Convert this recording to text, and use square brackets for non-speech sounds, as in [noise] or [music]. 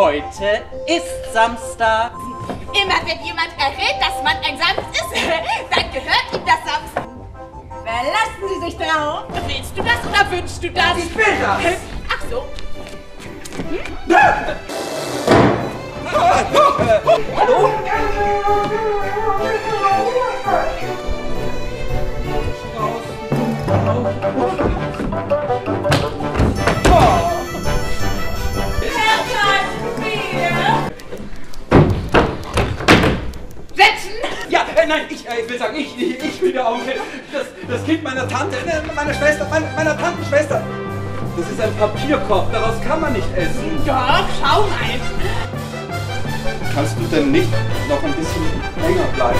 Heute ist Samstag. Immer wenn jemand errät, dass man ein Samst ist, [laughs] dann gehört ihm das Samst. Verlassen Sie sich drauf. Willst du das oder wünschst du das? Ich will das. Ach so. Hallo? Setzen! Ja, äh, nein, ich, äh, ich will sagen, ich, ich, ich bin der Onkel. Das, das Kind meiner Tante, äh, meiner Schwester, meiner, meiner Tantenschwester. Das ist ein Papierkorb, daraus kann man nicht essen. Doch, schau mal. Kannst du denn nicht noch ein bisschen länger bleiben?